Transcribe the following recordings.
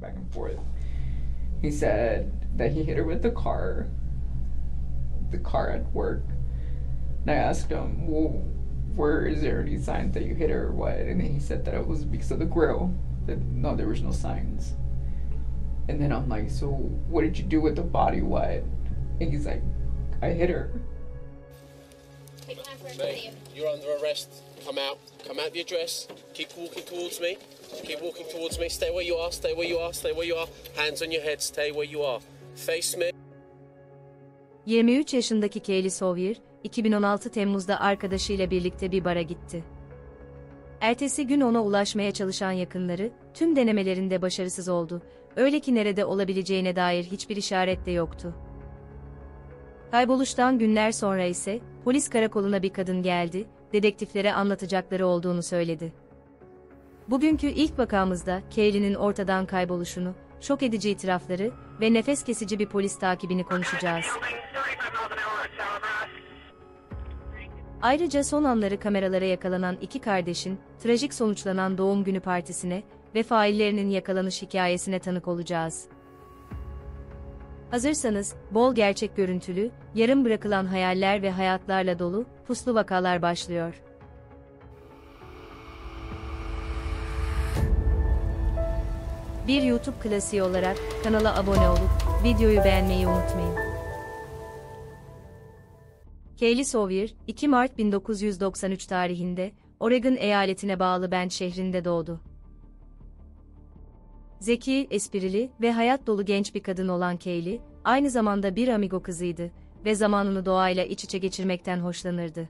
back and forth. He said that he hit her with the car, the car at work. And I asked him, well, where is there any signs that you hit her or what? And then he said that it was because of the grill. That no, there was no signs. And then I'm like, so what did you do with the body? What? And he's like, I hit her. Mate, you're under arrest. Come out. Come out of your dress. Keep walking towards me. Keep walking towards me. Stay where you are. Stay where you are. Stay where you are. Hands on your head. Stay where you are. Face me. 23 yaşındaki Kaylee Sawyer, 2016 Temmuz'da arkadaşıyla birlikte bir bara gitti. Ertesi gün ona ulaşmaya çalışan yakınları, tüm denemelerinde başarısız oldu, öyle ki nerede olabileceğine dair hiçbir işaret de yoktu. Kayboluştan günler sonra ise, polis karakoluna bir kadın geldi, dedektiflere anlatacakları olduğunu söyledi. Bugünkü ilk vakamızda Kaylee'nin ortadan kayboluşunu, şok edici itirafları ve nefes kesici bir polis takibini konuşacağız. Ayrıca son anları kameralara yakalanan iki kardeşin, trajik sonuçlanan doğum günü partisine ve faillerinin yakalanış hikayesine tanık olacağız. Hazırsanız, bol gerçek görüntülü, yarım bırakılan hayaller ve hayatlarla dolu, puslu vakalar başlıyor. Bir YouTube klasiği olarak kanala abone olup videoyu beğenmeyi unutmayın. Kaylee Sawyer, 2 Mart 1993 tarihinde Oregon eyaletine bağlı Bend şehrinde doğdu. Zeki, esprili ve hayat dolu genç bir kadın olan Kaylee, aynı zamanda bir amigo kızıydı ve zamanını doğayla iç içe geçirmekten hoşlanırdı.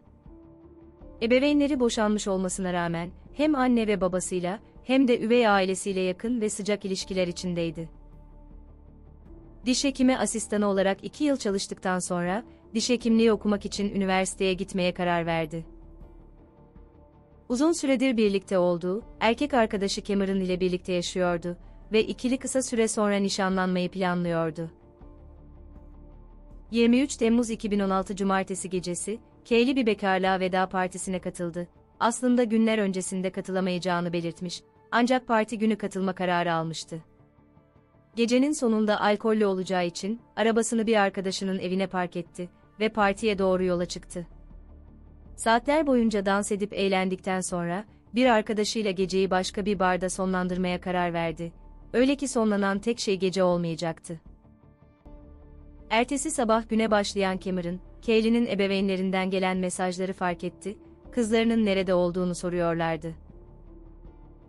Ebeveynleri boşanmış olmasına rağmen hem anne ve babasıyla hem de üvey ailesiyle yakın ve sıcak ilişkiler içindeydi. Diş hekimi asistanı olarak iki yıl çalıştıktan sonra, diş hekimliği okumak için üniversiteye gitmeye karar verdi. Uzun süredir birlikte olduğu, erkek arkadaşı Cameron ile birlikte yaşıyordu ve ikili kısa süre sonra nişanlanmayı planlıyordu. 23 Temmuz 2016 Cumartesi gecesi, Kaylee bir bekarlığa veda partisine katıldı. Aslında günler öncesinde katılamayacağını belirtmiş, ancak parti günü katılma kararı almıştı. Gecenin sonunda alkollü olacağı için, arabasını bir arkadaşının evine park etti ve partiye doğru yola çıktı. Saatler boyunca dans edip eğlendikten sonra, bir arkadaşıyla geceyi başka bir barda sonlandırmaya karar verdi. Öyle ki sonlanan tek şey gece olmayacaktı. Ertesi sabah güne başlayan Cameron, Kaylee'nin ebeveynlerinden gelen mesajları fark etti, kızlarının nerede olduğunu soruyorlardı.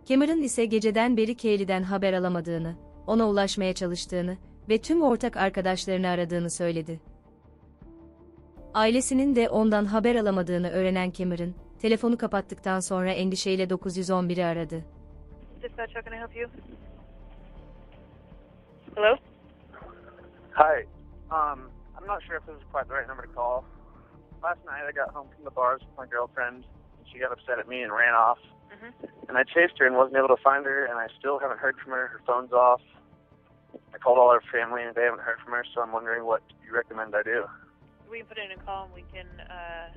Cameron ise geceden beri Kaylee'den haber alamadığını, ona ulaşmaya çalıştığını ve tüm ortak arkadaşlarını aradığını söyledi. Ailesinin de ondan haber alamadığını öğrenen Cameron, telefonu kapattıktan sonra endişeyle 911'i aradı. Dispatch, how can I help you? Hello? Hi. Um, I'm not sure if this is quite the right number to call. Last night I got home from the bars with my girlfriend, and she got upset at me and ran off. Mhm. And I chased her and wasn't able to find her, and I still haven't heard from her. Her phone's off. I called all her family, and they haven't heard from her, so I'm wondering what you recommend I do. We can put in a call and we can uh,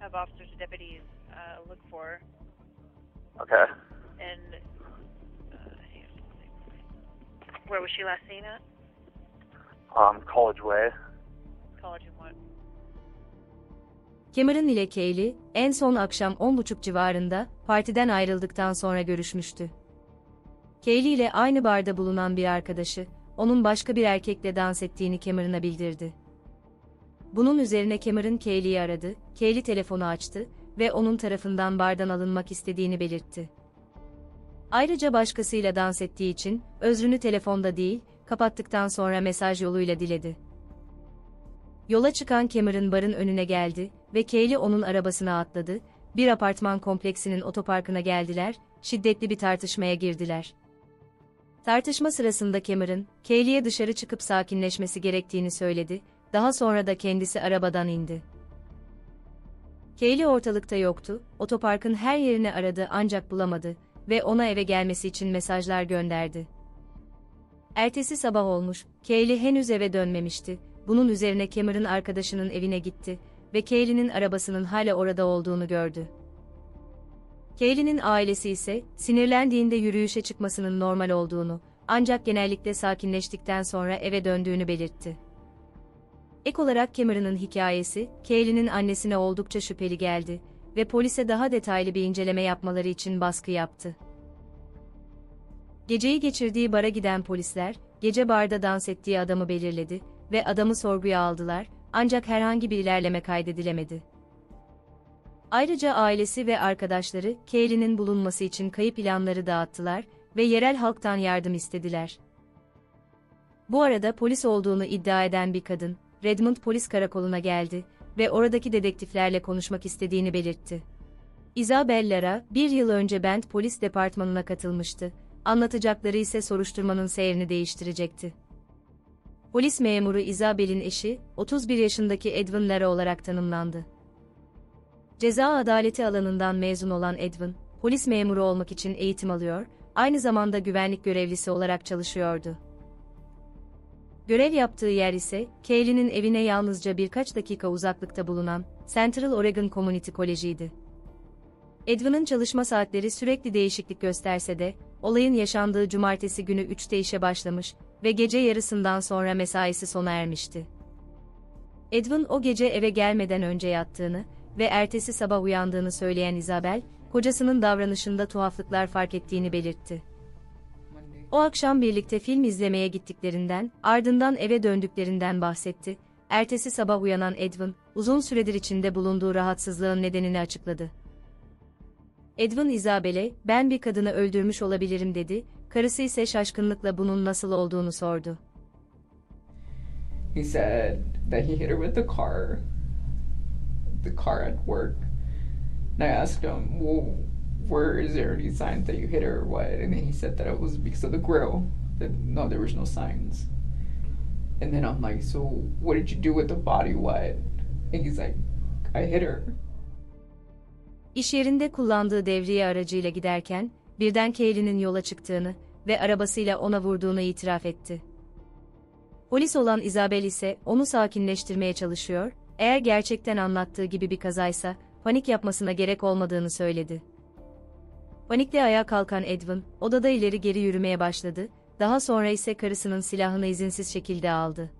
have officers and deputies uh, look for her. Okay. And uh, where was she last seen at? Um, College Way. College and what? Cameron ile Kaylee, en son akşam 10.30 civarında, partiden ayrıldıktan sonra görüşmüştü. Kaylee ile aynı barda bulunan bir arkadaşı, onun başka bir erkekle dans ettiğini Cameron'a bildirdi. Bunun üzerine Cameron Kaylee'yi aradı, Kaylee telefonu açtı ve onun tarafından bardan alınmak istediğini belirtti. Ayrıca başkasıyla dans ettiği için, özrünü telefonda değil, kapattıktan sonra mesaj yoluyla diledi. Yola çıkan Cameron barın önüne geldi ve Kaylee onun arabasına atladı, bir apartman kompleksinin otoparkına geldiler, şiddetli bir tartışmaya girdiler. Tartışma sırasında Cameron, Kaylee'ye dışarı çıkıp sakinleşmesi gerektiğini söyledi, daha sonra da kendisi arabadan indi. Kaylee ortalıkta yoktu, otoparkın her yerini aradı ancak bulamadı ve ona eve gelmesi için mesajlar gönderdi. Ertesi sabah olmuş, Kaylee henüz eve dönmemişti, bunun üzerine Cameron arkadaşının evine gitti ve Kaylee'nin arabasının hala orada olduğunu gördü. Kaylee'nin ailesi ise, sinirlendiğinde yürüyüşe çıkmasının normal olduğunu, ancak genellikle sakinleştikten sonra eve döndüğünü belirtti. Ek olarak Cameron'ın hikayesi, Kaylee'nin annesine oldukça şüpheli geldi ve polise daha detaylı bir inceleme yapmaları için baskı yaptı. Geceyi geçirdiği bara giden polisler, gece barda dans ettiği adamı belirledi ve adamı sorguya aldılar, ancak herhangi bir ilerleme kaydedilemedi. Ayrıca ailesi ve arkadaşları, Kaylee'nin bulunması için kayıp ilanları dağıttılar ve yerel halktan yardım istediler. Bu arada polis olduğunu iddia eden bir kadın, Redmond Polis Karakolu'na geldi ve oradaki dedektiflerle konuşmak istediğini belirtti. Isabellara, bir yıl önce Bent Polis Departmanı'na katılmıştı, anlatacakları ise soruşturmanın seyrini değiştirecekti. Polis memuru Isabel'in eşi, 31 yaşındaki Edwin Lara olarak tanımlandı. Ceza adaleti alanından mezun olan Edwin, polis memuru olmak için eğitim alıyor, aynı zamanda güvenlik görevlisi olarak çalışıyordu. Görev yaptığı yer ise, Kaylee'nin evine yalnızca birkaç dakika uzaklıkta bulunan Central Oregon Community College'iydi. Edwin'in çalışma saatleri sürekli değişiklik gösterse de, olayın yaşandığı cumartesi günü 3'te işe başlamış ve gece yarısından sonra mesaisi sona ermişti. Edwin o gece eve gelmeden önce yattığını ve ertesi sabah uyandığını söyleyen Isabel, kocasının davranışında tuhaflıklar fark ettiğini belirtti. O akşam birlikte film izlemeye gittiklerinden, ardından eve döndüklerinden bahsetti. Ertesi sabah uyanan Edwin, uzun süredir içinde bulunduğu rahatsızlığın nedenini açıkladı. Edwin Isabel'e, ben bir kadını öldürmüş olabilirim dedi, karısı ise şaşkınlıkla bunun nasıl olduğunu sordu. He said that he hit her with the car, the car at work. And I asked him, well, where is there any signs that you hit her or what? And he said that it was because of the grill. That no, there was no signs. And then I'm like, so what did you do with the body? What? And he's like, I hit her. İş yerinde kullandığı devriye aracıyla giderken, birden Kaylee'nin yola çıktığını ve arabasıyla ona vurduğunu itiraf etti. Polis olan Isabel ise onu sakinleştirmeye çalışıyor, eğer gerçekten anlattığı gibi bir kazaysa, panik yapmasına gerek olmadığını söyledi. Panikle ayağa kalkan Edwin, odada ileri geri yürümeye başladı, daha sonra ise karısının silahını izinsiz şekilde aldı.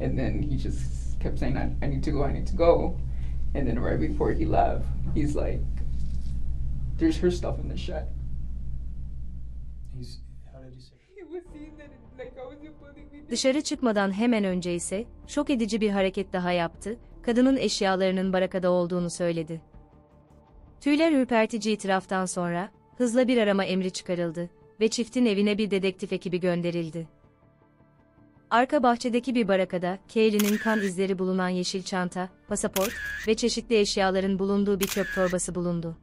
And then he just kept saying, I, I need to go, I need to go. And then right before he left, he's like, There's her stuff in the shed. He's how did he say? He was saying that it, like I was bullying me. Dışarı çıkmadan hemen önce ise, şok edici bir hareket daha yaptı, kadının eşyalarının barakada olduğunu söyledi. Tüyler ürpertici itiraftan sonra, hızla bir arama emri çıkarıldı ve çiftin evine bir dedektif ekibi gönderildi. Arka bahçedeki bir barakada, Kaylee'nin kan izleri bulunan yeşil çanta, pasaport ve çeşitli eşyaların bulunduğu bir çöp torbası bulundu.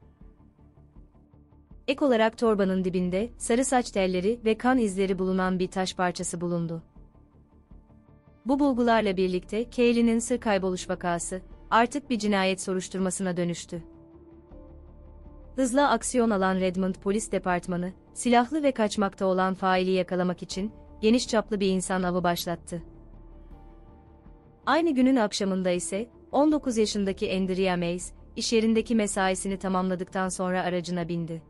Ek olarak torbanın dibinde, sarı saç telleri ve kan izleri bulunan bir taş parçası bulundu. Bu bulgularla birlikte Kaylee'nin sır kayboluş vakası artık bir cinayet soruşturmasına dönüştü. Hızla aksiyon alan Redmond Polis Departmanı, silahlı ve kaçmakta olan faili yakalamak için geniş çaplı bir insan avı başlattı. Aynı günün akşamında ise 19 yaşındaki Andrea Mays, iş yerindeki mesaisini tamamladıktan sonra aracına bindi.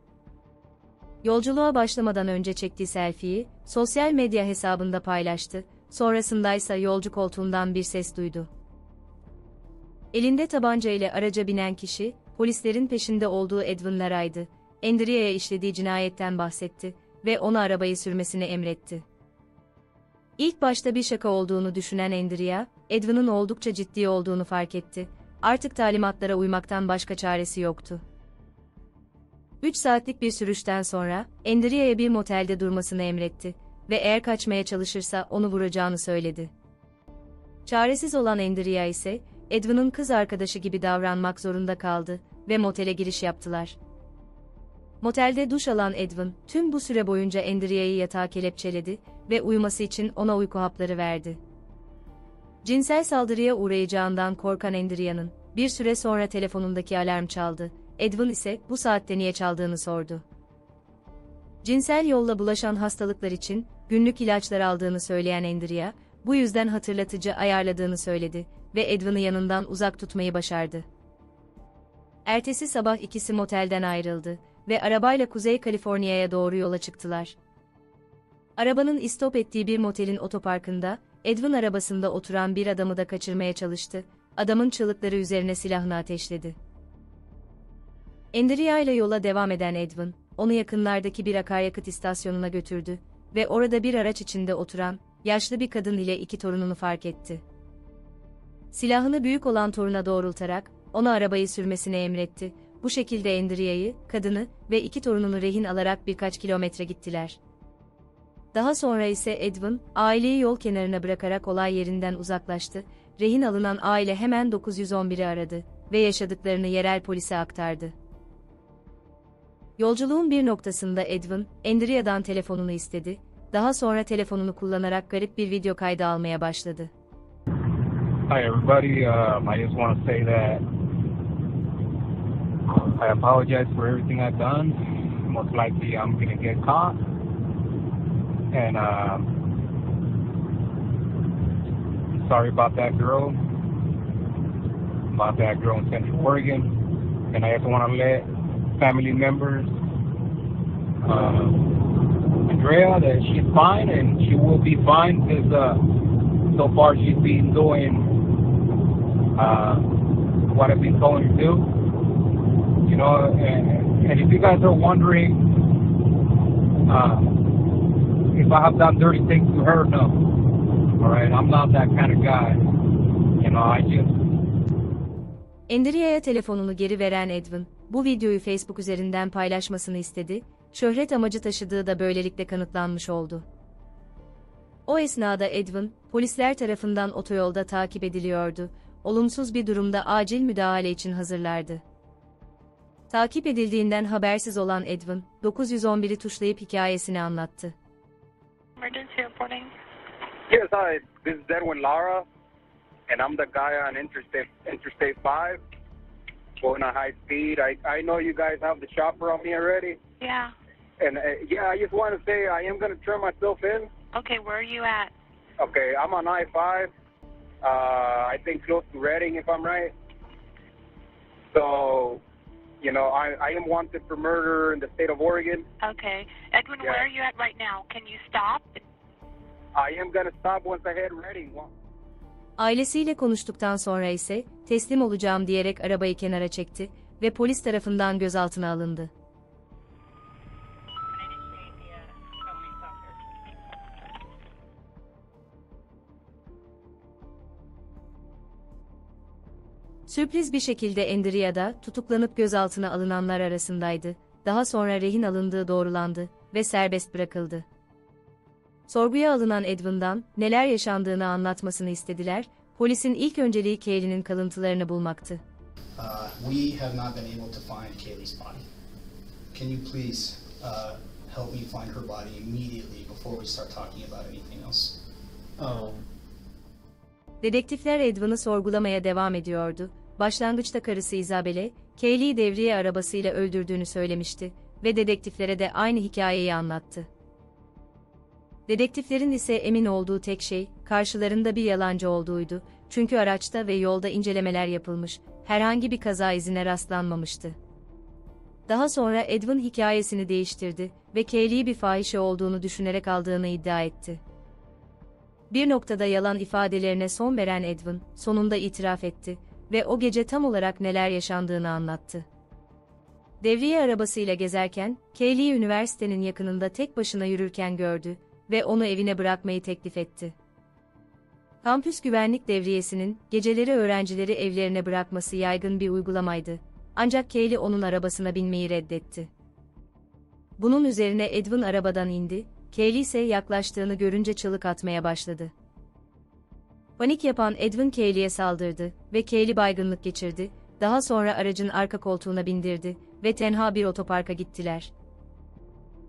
Yolculuğa başlamadan önce çektiği selfie'yi sosyal medya hesabında paylaştı, sonrasındaysa yolcu koltuğundan bir ses duydu. Elinde tabanca ile araca binen kişi, polislerin peşinde olduğu Edwin Lara'ydı. Andrea'ya işlediği cinayetten bahsetti ve ona arabayı sürmesini emretti. İlk başta bir şaka olduğunu düşünen Andrea, Edwin'in oldukça ciddi olduğunu fark etti. Artık talimatlara uymaktan başka çaresi yoktu. 3 saatlik bir sürüşten sonra, Andrea'ya bir motelde durmasını emretti ve eğer kaçmaya çalışırsa onu vuracağını söyledi. Çaresiz olan Andrea ise, Edwin'in kız arkadaşı gibi davranmak zorunda kaldı ve motele giriş yaptılar. Motelde duş alan Edwin, tüm bu süre boyunca Andrea'yı yatağa kelepçeledi ve uyuması için ona uyku hapları verdi. Cinsel saldırıya uğrayacağından korkan Andrea'nın, bir süre sonra telefonundaki alarm çaldı. Edwin ise bu saatte niye çaldığını sordu. Cinsel yolla bulaşan hastalıklar için günlük ilaçlar aldığını söyleyen Andrea, bu yüzden hatırlatıcı ayarladığını söyledi ve Edwin'i yanından uzak tutmayı başardı. Ertesi sabah ikisi motelden ayrıldı ve arabayla Kuzey Kaliforniya'ya doğru yola çıktılar. Arabanın istop ettiği bir motelin otoparkında, Edwin arabasında oturan bir adamı da kaçırmaya çalıştı. Adamın çığlıkları üzerine silahını ateşledi. Andrea ile yola devam eden Edwin, onu yakınlardaki bir akaryakıt istasyonuna götürdü ve orada bir araç içinde oturan, yaşlı bir kadın ile iki torununu fark etti. Silahını büyük olan toruna doğrultarak, ona arabayı sürmesini emretti. Bu şekilde Andrea'yı, kadını ve iki torununu rehin alarak birkaç kilometre gittiler. Daha sonra ise Edwin, aileyi yol kenarına bırakarak olay yerinden uzaklaştı. Rehin alınan aile hemen 911'i aradı ve yaşadıklarını yerel polise aktardı. Yolculuğun bir noktasında Edwin, Andrea'dan telefonunu istedi. Daha sonra telefonunu kullanarak garip bir video kaydı almaya başladı. Hi, everybody. Um, I just want to say that I apologize for everything I've done. Most likely, I'm to get caught. And um, sorry about that girl, about that girl in Central Oregon. And I also want to let family members, uh, Andrea, that she's fine and she will be fine because uh, so far she's been doing uh, what I've been told her to do. You know, and, and if you guys are wondering uh, if I have done dirty things to her, no. All right, I'm not that kind of guy. You know, I just Andrea'ya telefonunu geri veren Edwin, bu videoyu Facebook üzerinden paylaşmasını istedi, şöhret amacı taşıdığı da böylelikle kanıtlanmış oldu. O esnada Edwin, polisler tarafından otoyolda takip ediliyordu, olumsuz bir durumda acil müdahale için hazırlardı. Takip edildiğinden habersiz olan Edwin, 911'i tuşlayıp hikayesini anlattı. Emergency reporting. Yes, hi. This is Edwin Lara, and I'm the guy on Interstate Interstate 5 going at high speed. I I know you guys have the chopper on me already, Yeah. and uh, yeah, I just want to say I am going to turn myself in. Okay, where are you at? Okay, I'm on I-5. Uh, I think close to Reading, if I'm right. So, you know, I I am wanted for murder in the state of Oregon. Okay. Edwin, Yeah. where are you at right now? Can you stop? I am going to stop once I hit Reading. Ailesiyle konuştuktan sonra ise, teslim olacağım diyerek arabayı kenara çekti ve polis tarafından gözaltına alındı. Sürpriz bir şekilde Andrea da tutuklanıp gözaltına alınanlar arasındaydı. Daha sonra rehin alındığı doğrulandı ve serbest bırakıldı. Sorguya alınan Edwin'dan neler yaşandığını anlatmasını istediler. Polisin ilk önceliği Kaylee'nin kalıntılarını bulmaktı. Uh, we have not been able to find Kaylee's body. Can you please uh, help me find her body immediately before we start talking about anything else? Um, Dedektifler Edwin'ı sorgulamaya devam ediyordu. Başlangıçta karısı Isabel'e, Kaylee'yi devriye arabasıyla öldürdüğünü söylemişti ve dedektiflere de aynı hikayeyi anlattı. Dedektiflerin ise emin olduğu tek şey, karşılarında bir yalancı olduğuydu. Çünkü araçta ve yolda incelemeler yapılmış, herhangi bir kaza izine rastlanmamıştı. Daha sonra Edwin hikayesini değiştirdi ve Kaylee'yi bir fahişe olduğunu düşünerek aldığını iddia etti. Bir noktada yalan ifadelerine son veren Edwin, sonunda itiraf etti ve o gece tam olarak neler yaşandığını anlattı. Devriye arabasıyla gezerken, Kaylee'yi üniversitenin yakınında tek başına yürürken gördü ve onu evine bırakmayı teklif etti. Kampüs güvenlik devriyesinin geceleri öğrencileri evlerine bırakması yaygın bir uygulamaydı. Ancak Kaylee onun arabasına binmeyi reddetti. Bunun üzerine Edwin arabadan indi, Kaylee ise yaklaştığını görünce çığlık atmaya başladı. Panik yapan Edwin Kaylee'ye saldırdı ve Kaylee baygınlık geçirdi, daha sonra aracın arka koltuğuna bindirdi ve tenha bir otoparka gittiler.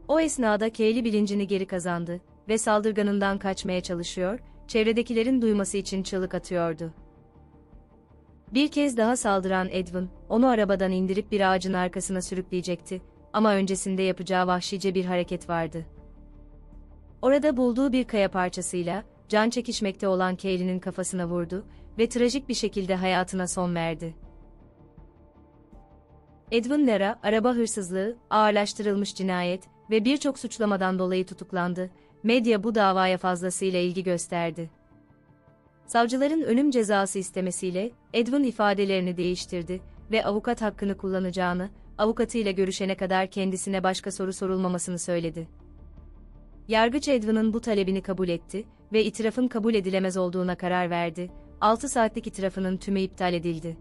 O esnada Kaylee bilincini geri kazandı ve saldırganından kaçmaya çalışıyor, çevredekilerin duyması için çığlık atıyordu. Bir kez daha saldıran Edwin, onu arabadan indirip bir ağacın arkasına sürükleyecekti ama öncesinde yapacağı vahşice bir hareket vardı. Orada bulduğu bir kaya parçasıyla, can çekişmekte olan Kaylee'nin kafasına vurdu ve trajik bir şekilde hayatına son verdi. Edwin Lara, araba hırsızlığı, ağırlaştırılmış cinayet ve birçok suçlamadan dolayı tutuklandı. Medya bu davaya fazlasıyla ilgi gösterdi. Savcıların ölüm cezası istemesiyle Edwin ifadelerini değiştirdi ve avukat hakkını kullanacağını, avukatıyla görüşene kadar kendisine başka soru sorulmamasını söyledi. Yargıç Edwin'in bu talebini kabul etti ve itirafın kabul edilemez olduğuna karar verdi. 6 saatlik itirafının tümü iptal edildi.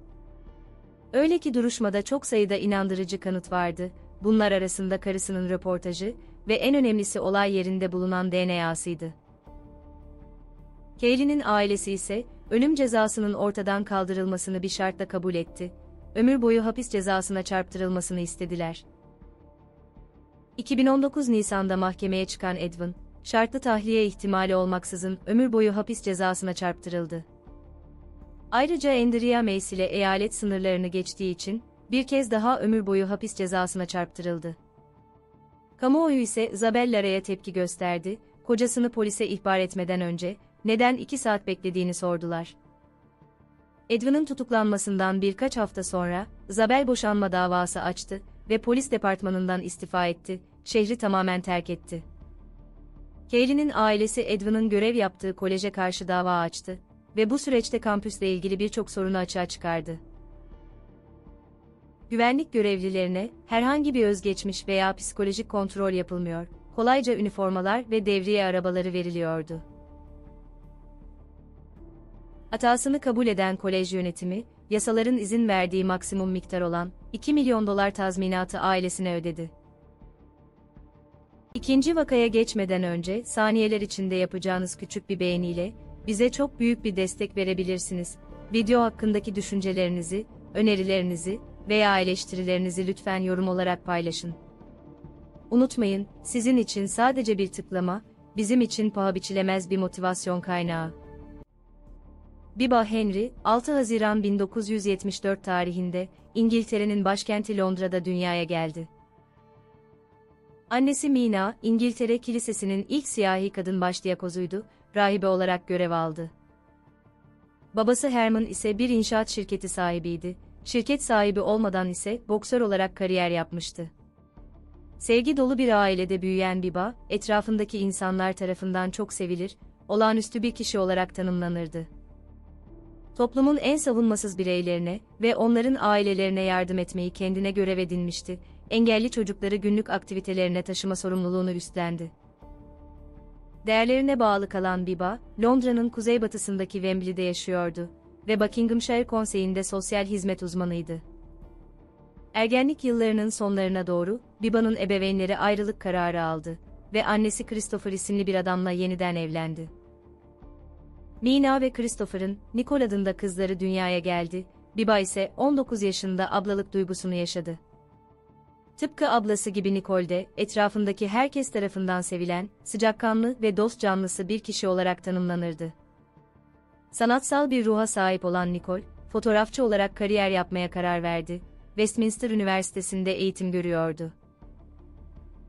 Öyle ki duruşmada çok sayıda inandırıcı kanıt vardı. Bunlar arasında karısının röportajı ve en önemlisi olay yerinde bulunan DNA'sıydı. Kaylee'nin ailesi ise ölüm cezasının ortadan kaldırılmasını bir şartla kabul etti. Ömür boyu hapis cezasına çarptırılmasını istediler. 2019 Nisan'da mahkemeye çıkan Edwin, şartlı tahliye ihtimali olmaksızın ömür boyu hapis cezasına çarptırıldı. Ayrıca Andrea Mace ile eyalet sınırlarını geçtiği için bir kez daha ömür boyu hapis cezasına çarptırıldı. Kamuoyu ise Isabel Lara'ya tepki gösterdi, kocasını polise ihbar etmeden önce neden iki saat beklediğini sordular. Edwin'in tutuklanmasından birkaç hafta sonra Isabel boşanma davası açtı ve polis departmanından istifa etti, şehri tamamen terk etti. Kaylee'nin ailesi Edwin'in görev yaptığı koleje karşı dava açtı ve bu süreçte kampüsle ilgili birçok sorunu açığa çıkardı. Güvenlik görevlilerine herhangi bir özgeçmiş veya psikolojik kontrol yapılmıyor, kolayca üniformalar ve devriye arabaları veriliyordu. Hatasını kabul eden kolej yönetimi, yasaların izin verdiği maksimum miktar olan 2 milyon dolar tazminatı ailesine ödedi. İkinci vakaya geçmeden önce saniyeler içinde yapacağınız küçük bir beğeniyle bize çok büyük bir destek verebilirsiniz. Video hakkındaki düşüncelerinizi, önerilerinizi veya eleştirilerinizi lütfen yorum olarak paylaşın. Unutmayın, sizin için sadece bir tıklama, bizim için paha biçilemez bir motivasyon kaynağı. Biba Henry, 6 Haziran 1974 tarihinde İngiltere'nin başkenti Londra'da dünyaya geldi. Annesi Mina, İngiltere Kilisesi'nin ilk siyahi kadın başdiyakozuydu, rahibe olarak görev aldı. Babası Herman ise bir inşaat şirketi sahibiydi, şirket sahibi olmadan ise boksör olarak kariyer yapmıştı. Sevgi dolu bir ailede büyüyen Biba, etrafındaki insanlar tarafından çok sevilir, olağanüstü bir kişi olarak tanımlanırdı. Toplumun en savunmasız bireylerine ve onların ailelerine yardım etmeyi kendine görev edinmişti, engelli çocukları günlük aktivitelerine taşıma sorumluluğunu üstlendi. Değerlerine bağlı kalan Biba, Londra'nın kuzeybatısındaki Wembley'de yaşıyordu ve Buckinghamshire Konseyi'nde sosyal hizmet uzmanıydı. Ergenlik yıllarının sonlarına doğru, Biba'nın ebeveynleri ayrılık kararı aldı ve annesi Christopher isimli bir adamla yeniden evlendi. Mina ve Christopher'ın Nicole adında kızları dünyaya geldi, Biba ise 19 yaşında ablalık duygusunu yaşadı. Tıpkı ablası gibi Nicole de, etrafındaki herkes tarafından sevilen, sıcakkanlı ve dost canlısı bir kişi olarak tanımlanırdı. Sanatsal bir ruha sahip olan Nicole, fotoğrafçı olarak kariyer yapmaya karar verdi. Westminster Üniversitesi'nde eğitim görüyordu.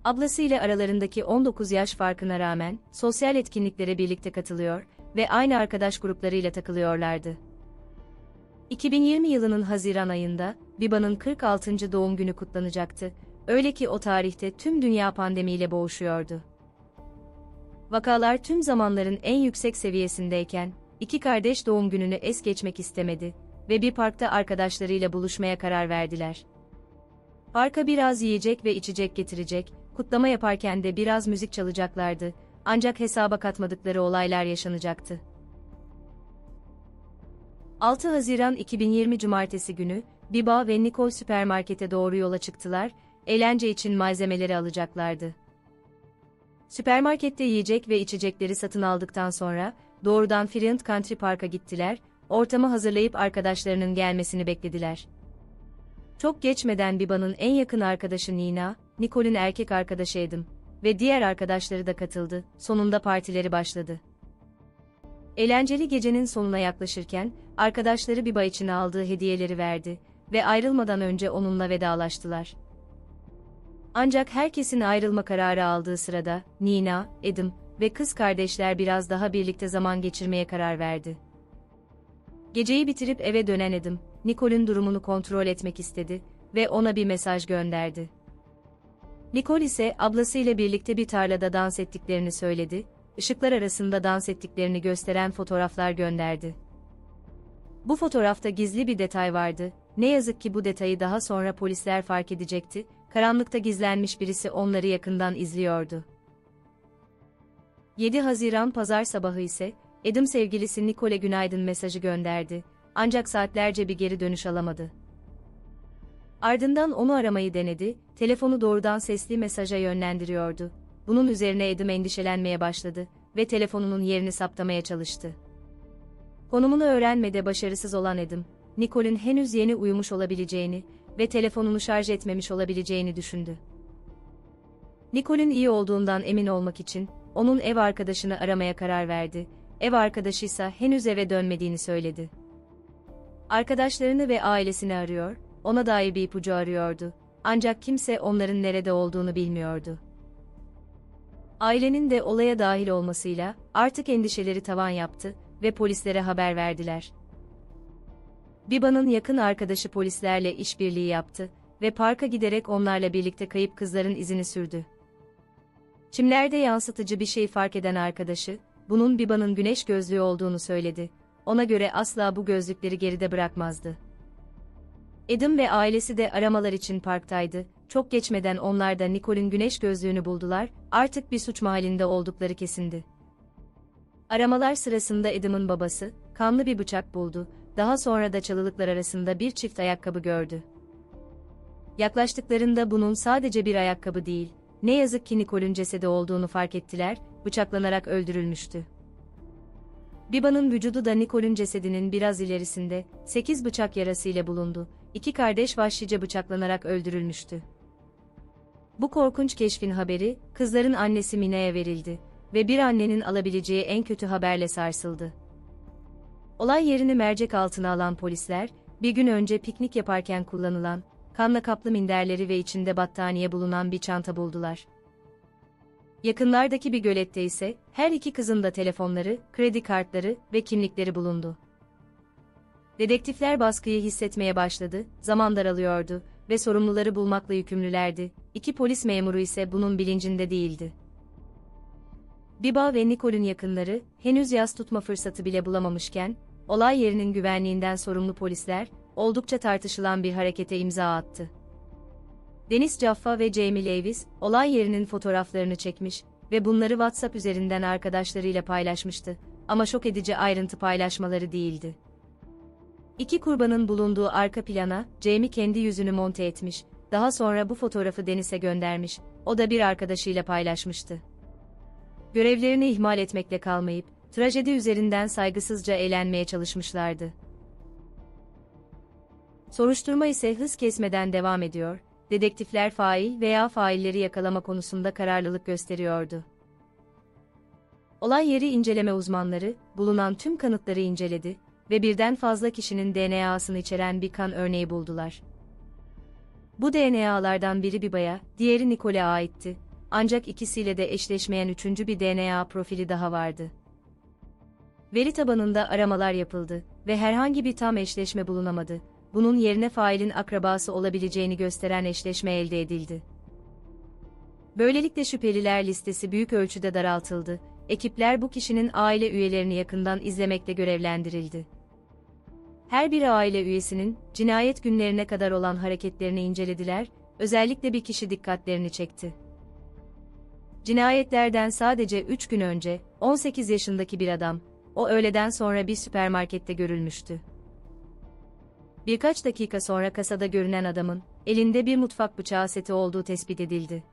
Ablası ile aralarındaki 19 yaş farkına rağmen sosyal etkinliklere birlikte katılıyor ve aynı arkadaş gruplarıyla takılıyorlardı. 2020 yılının Haziran ayında Biba'nın 46. doğum günü kutlanacaktı. Öyle ki o tarihte tüm dünya pandemiyle boğuşuyordu. Vakalar tüm zamanların en yüksek seviyesindeyken, iki kardeş doğum gününü es geçmek istemedi ve bir parkta arkadaşlarıyla buluşmaya karar verdiler. Parka biraz yiyecek ve içecek getirecek, kutlama yaparken de biraz müzik çalacaklardı, ancak hesaba katmadıkları olaylar yaşanacaktı. 6 Haziran 2020 Cumartesi günü, Biba ve Nicole süpermarkete doğru yola çıktılar, eğlence için malzemeleri alacaklardı. Süpermarkette yiyecek ve içecekleri satın aldıktan sonra, doğrudan Friant Country Park'a gittiler, ortamı hazırlayıp arkadaşlarının gelmesini beklediler. Çok geçmeden Biba'nın en yakın arkadaşı Nina, Nicole'ün erkek arkadaşı Adam ve diğer arkadaşları da katıldı, sonunda partileri başladı. Eğlenceli gecenin sonuna yaklaşırken, arkadaşları Biba için aldığı hediyeleri verdi ve ayrılmadan önce onunla vedalaştılar. Ancak herkesin ayrılma kararı aldığı sırada, Nina, Adam ve kız kardeşler biraz daha birlikte zaman geçirmeye karar verdi. Geceyi bitirip eve dönen Adam, Nicole'ün durumunu kontrol etmek istedi, ve ona bir mesaj gönderdi. Nicole ise ablasıyla birlikte bir tarlada dans ettiklerini söyledi, ışıklar arasında dans ettiklerini gösteren fotoğraflar gönderdi. Bu fotoğrafta gizli bir detay vardı, ne yazık ki bu detayı daha sonra polisler fark edecekti, karanlıkta gizlenmiş birisi onları yakından izliyordu. 7 Haziran pazar sabahı ise, Adam sevgilisi Nicole günaydın mesajı gönderdi, ancak saatlerce bir geri dönüş alamadı. Ardından onu aramayı denedi, telefonu doğrudan sesli mesaja yönlendiriyordu. Bunun üzerine Adam endişelenmeye başladı ve telefonunun yerini saptamaya çalıştı. Konumunu öğrenmede başarısız olan Adam, Nicole'ün henüz yeni uyumuş olabileceğini ve telefonunu şarj etmemiş olabileceğini düşündü. Nicole'ün iyi olduğundan emin olmak için, onun ev arkadaşını aramaya karar verdi, ev arkadaşı ise henüz eve dönmediğini söyledi. Arkadaşlarını ve ailesini arıyor, ona dair bir ipucu arıyordu. Ancak kimse onların nerede olduğunu bilmiyordu. Ailenin de olaya dahil olmasıyla artık endişeleri tavan yaptı ve polislere haber verdiler. Biba'nın yakın arkadaşı polislerle işbirliği yaptı ve parka giderek onlarla birlikte kayıp kızların izini sürdü. Çimlerde yansıtıcı bir şey fark eden arkadaşı, bunun Biba'nın güneş gözlüğü olduğunu söyledi. Ona göre asla bu gözlükleri geride bırakmazdı. Adam ve ailesi de aramalar için parktaydı. Çok geçmeden onlar da Nicole'ün güneş gözlüğünü buldular, artık bir suç mahallinde oldukları kesindi. Aramalar sırasında Adam'ın babası, kanlı bir bıçak buldu, daha sonra da çalılıklar arasında bir çift ayakkabı gördü. Yaklaştıklarında bunun sadece bir ayakkabı değil, ne yazık ki Nicole'ün cesedi olduğunu fark ettiler, bıçaklanarak öldürülmüştü. Biba'nın vücudu da Nicole'ün cesedinin biraz ilerisinde, 8 bıçak yarası ile bulundu. İki kardeş vahşice bıçaklanarak öldürülmüştü. Bu korkunç keşfin haberi, kızların annesi Mina'ya verildi ve bir annenin alabileceği en kötü haberle sarsıldı. Olay yerini mercek altına alan polisler, bir gün önce piknik yaparken kullanılan, kanla kaplı minderleri ve içinde battaniye bulunan bir çanta buldular. Yakınlardaki bir gölette ise her iki kızın da telefonları, kredi kartları ve kimlikleri bulundu. Dedektifler baskıyı hissetmeye başladı, zaman daralıyordu ve sorumluları bulmakla yükümlülerdi. İki polis memuru ise bunun bilincinde değildi. Biba ve Nicole'ün yakınları henüz yas tutma fırsatı bile bulamamışken, olay yerinin güvenliğinden sorumlu polisler oldukça tartışılan bir harekete imza attı. Deniz Caffa ve Jamie Lewis, olay yerinin fotoğraflarını çekmiş ve bunları WhatsApp üzerinden arkadaşlarıyla paylaşmıştı. Ama şok edici ayrıntı paylaşmaları değildi. İki kurbanın bulunduğu arka plana, Jamie kendi yüzünü monte etmiş, daha sonra bu fotoğrafı Deniz'e göndermiş, o da bir arkadaşıyla paylaşmıştı. Görevlerini ihmal etmekle kalmayıp, trajedi üzerinden saygısızca eğlenmeye çalışmışlardı. Soruşturma ise hız kesmeden devam ediyor, dedektifler fail veya failleri yakalama konusunda kararlılık gösteriyordu. Olay yeri inceleme uzmanları, bulunan tüm kanıtları inceledi ve birden fazla kişinin DNA'sını içeren bir kan örneği buldular. Bu DNA'lardan biri Biba'ya, diğeri Nicole'e aitti. Ancak ikisiyle de eşleşmeyen üçüncü bir DNA profili daha vardı. Veri tabanında aramalar yapıldı ve herhangi bir tam eşleşme bulunamadı bunun yerine failin akrabası olabileceğini gösteren eşleşme elde edildi. Böylelikle şüpheliler listesi büyük ölçüde daraltıldı, ekipler bu kişinin aile üyelerini yakından izlemekle görevlendirildi. Her bir aile üyesinin cinayet günlerine kadar olan hareketlerini incelediler, özellikle bir kişi dikkatlerini çekti. Cinayetlerden sadece 3 gün önce 18 yaşındaki bir adam, o öğleden sonra bir süpermarkette görülmüştü. Birkaç dakika sonra kasada görünen adamın, elinde bir mutfak bıçağı seti olduğu tespit edildi.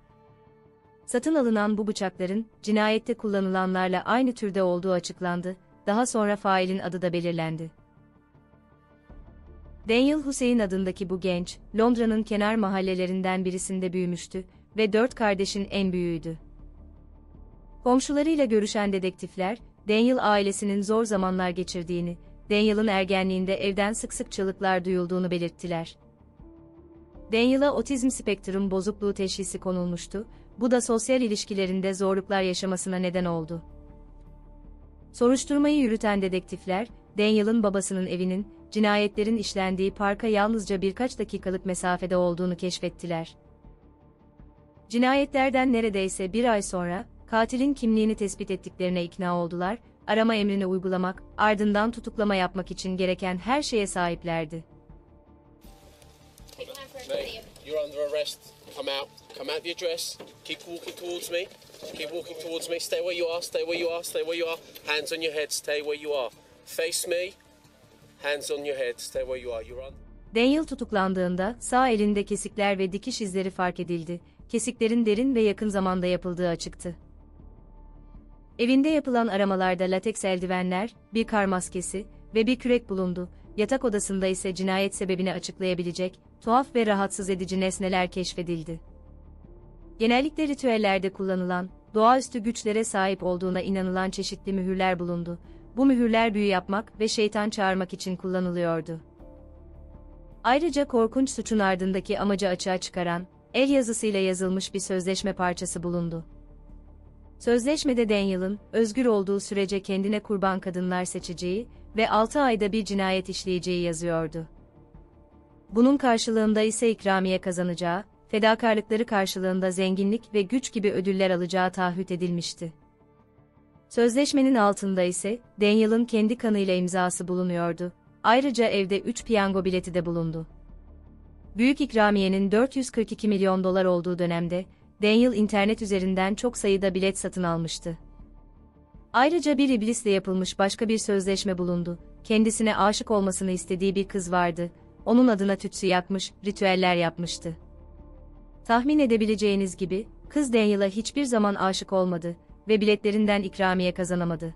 Satın alınan bu bıçakların, cinayette kullanılanlarla aynı türde olduğu açıklandı, daha sonra failin adı da belirlendi. Daniel Hussein adındaki bu genç, Londra'nın kenar mahallelerinden birisinde büyümüştü ve dört kardeşin en büyüğüydü. Komşularıyla görüşen dedektifler, Daniel ailesinin zor zamanlar geçirdiğini, Daniel'ın ergenliğinde evden sık sık çığlıklar duyulduğunu belirttiler. Daniel'a otizm spektrum bozukluğu teşhisi konulmuştu, bu da sosyal ilişkilerinde zorluklar yaşamasına neden oldu. Soruşturmayı yürüten dedektifler, Daniel'ın babasının evinin, cinayetlerin işlendiği parka yalnızca birkaç dakikalık mesafede olduğunu keşfettiler. Cinayetlerden neredeyse bir ay sonra, katilin kimliğini tespit ettiklerine ikna oldular, arama emrini uygulamak, ardından tutuklama yapmak için gereken her şeye sahiplerdi. You're under arrest. Come out. Come out the address. Keep walking towards me. Keep walking towards me. Stay where you are. Stay where you are. Stay where you are. Hands on your head. Stay where you are. Face me. Hands. Daniel tutuklandığında sağ elinde kesikler ve dikiş izleri fark edildi. Kesiklerin derin ve yakın zamanda yapıldığı açıktı. Evinde yapılan aramalarda lateks eldivenler, bir kar maskesi ve bir kürek bulundu. Yatak odasında ise cinayet sebebini açıklayabilecek tuhaf ve rahatsız edici nesneler keşfedildi. Genellikle ritüellerde kullanılan, doğaüstü güçlere sahip olduğuna inanılan çeşitli mühürler bulundu. Bu mühürler büyü yapmak ve şeytan çağırmak için kullanılıyordu. Ayrıca korkunç suçun ardındaki amacı açığa çıkaran, el yazısıyla yazılmış bir sözleşme parçası bulundu. Sözleşmede Daniel'ın, özgür olduğu sürece kendine kurban kadınlar seçeceği ve 6 ayda bir cinayet işleyeceği yazıyordu. Bunun karşılığında ise ikramiye kazanacağı, fedakarlıkları karşılığında zenginlik ve güç gibi ödüller alacağı taahhüt edilmişti. Sözleşmenin altında ise Daniel'ın kendi kanıyla imzası bulunuyordu. Ayrıca evde 3 piyango bileti de bulundu. Büyük ikramiyenin 442 milyon dolar olduğu dönemde, Daniel internet üzerinden çok sayıda bilet satın almıştı. Ayrıca bir iblisle yapılmış başka bir sözleşme bulundu. Kendisine aşık olmasını istediği bir kız vardı. Onun adına tütsü yakmış, ritüeller yapmıştı. Tahmin edebileceğiniz gibi, kız Daniel'a hiçbir zaman aşık olmadı ve biletlerinden ikramiye kazanamadı.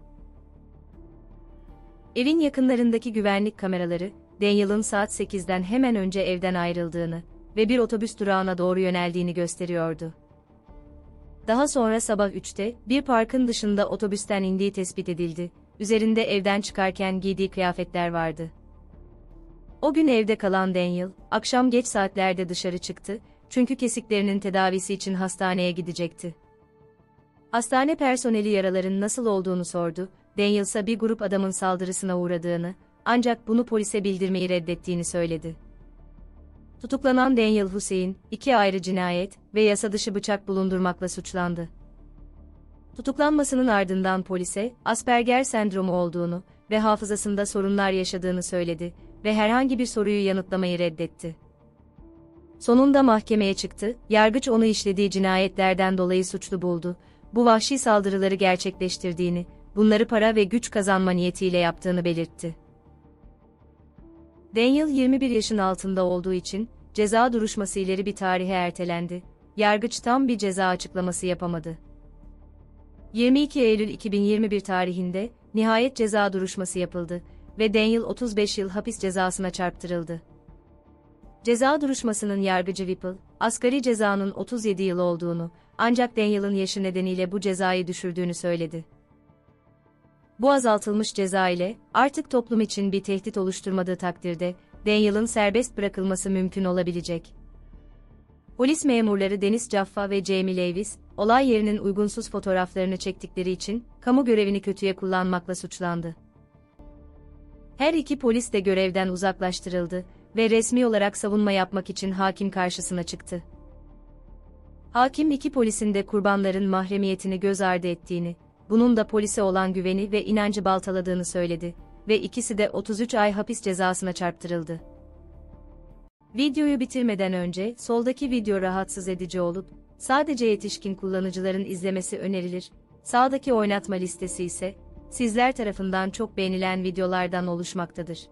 Evin yakınlarındaki güvenlik kameraları, Daniel'ın saat 8'den hemen önce evden ayrıldığını ve bir otobüs durağına doğru yöneldiğini gösteriyordu. Daha sonra sabah 3'te bir parkın dışında otobüsten indiği tespit edildi. Üzerinde evden çıkarken giydiği kıyafetler vardı. O gün evde kalan Daniel, akşam geç saatlerde dışarı çıktı çünkü kesiklerinin tedavisi için hastaneye gidecekti. Hastane personeli yaraların nasıl olduğunu sordu. Daniel ise bir grup adamın saldırısına uğradığını, ancak bunu polise bildirmeyi reddettiğini söyledi. Tutuklanan Daniel Hussein, iki ayrı cinayet ve yasa dışı bıçak bulundurmakla suçlandı. Tutuklanmasının ardından polise, Asperger sendromu olduğunu ve hafızasında sorunlar yaşadığını söyledi ve herhangi bir soruyu yanıtlamayı reddetti. Sonunda mahkemeye çıktı, yargıç onu işlediği cinayetlerden dolayı suçlu buldu, bu vahşi saldırıları gerçekleştirdiğini, bunları para ve güç kazanma niyetiyle yaptığını belirtti. Daniel 21 yaşın altında olduğu için, ceza duruşması ileri bir tarihe ertelendi. Yargıç tam bir ceza açıklaması yapamadı. 22 Eylül 2021 tarihinde, nihayet ceza duruşması yapıldı ve Daniel 35 yıl hapis cezasına çarptırıldı. Ceza duruşmasının yargıcı Whipple, asgari cezanın 37 yıl olduğunu, ancak Daniel'ın yaşı nedeniyle bu cezayı düşürdüğünü söyledi. Bu azaltılmış ceza ile, artık toplum için bir tehdit oluşturmadığı takdirde, Daniel'ın serbest bırakılması mümkün olabilecek. Polis memurları Deniz Caffa ve Jamie Lewis, olay yerinin uygunsuz fotoğraflarını çektikleri için, kamu görevini kötüye kullanmakla suçlandı. Her iki polis de görevden uzaklaştırıldı ve resmi olarak savunma yapmak için hakim karşısına çıktı. Hakim iki polisin de kurbanların mahremiyetini göz ardı ettiğini, bunun da polise olan güveni ve inancı baltaladığını söyledi ve ikisi de 33 ay hapis cezasına çarptırıldı. Videoyu bitirmeden önce soldaki video rahatsız edici olup sadece yetişkin kullanıcıların izlemesi önerilir. Sağdaki oynatma listesi ise sizler tarafından çok beğenilen videolardan oluşmaktadır.